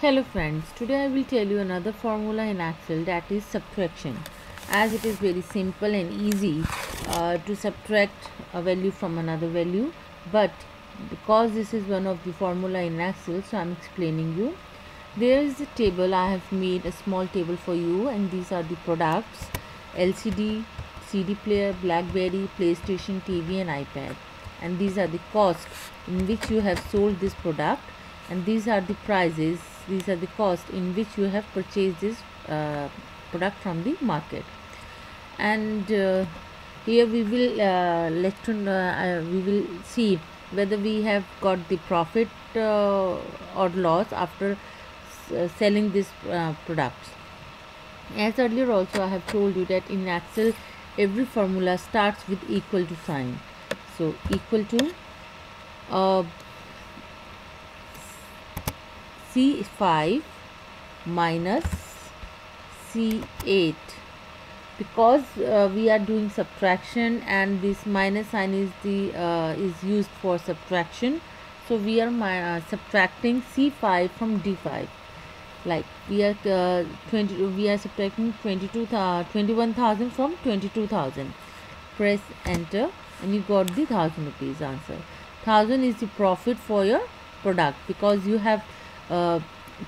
Hello friends, today I will tell you another formula in Excel that is subtraction. As it is very simple and easy uh, to subtract a value from another value but because this is one of the formula in Excel so I am explaining you. There is a table I have made a small table for you and these are the products LCD, CD player, Blackberry, PlayStation, TV and iPad and these are the costs in which you have sold this product and these are the prices these are the cost in which you have purchased this uh, product from the market. And uh, here we will uh, let to uh, we will see whether we have got the profit uh, or loss after uh, selling these products as earlier also i have told you that in excel every formula starts with equal to sign. So equal to C5 minus C8 because uh, we are doing subtraction and this minus sign is the uh, is used for subtraction. So we are uh, subtracting C5 from D5 like we are uh, 20 we are subtracting 22 21000 from 22000 press enter and you got the 1000 rupees answer. 1000 is the profit for your product because you have uh,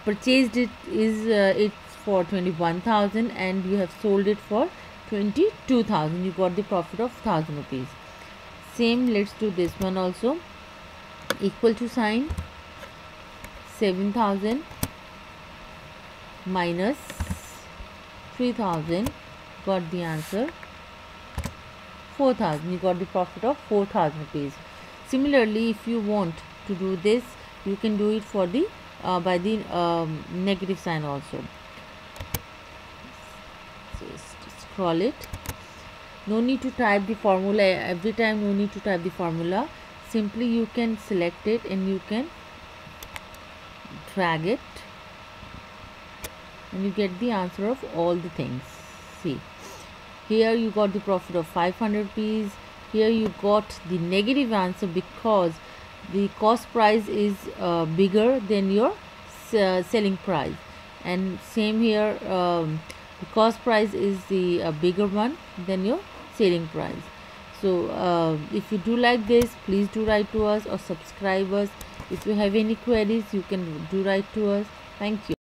purchased it is uh, it's for 21000 and you have sold it for 22000 you got the profit of 1000 rupees. Same let's do this one also. Equal to sign 7000 minus 3000 got the answer 4000 you got the profit of 4000 rupees. Similarly if you want to do this you can do it for the uh, by the um, negative sign also. Just scroll it. No need to type the formula. Every time no need to type the formula. Simply you can select it and you can drag it. And you get the answer of all the things. See here you got the profit of 500 rupees. Here you got the negative answer because the cost price is uh, bigger than your uh, selling price. And same here um, the cost price is the uh, bigger one than your selling price. So uh, if you do like this please do write to us or subscribe us. If you have any queries you can do write to us. Thank you